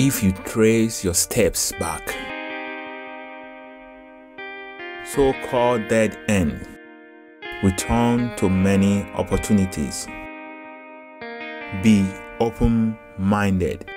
if you trace your steps back. So called dead end return to many opportunities. Be open minded.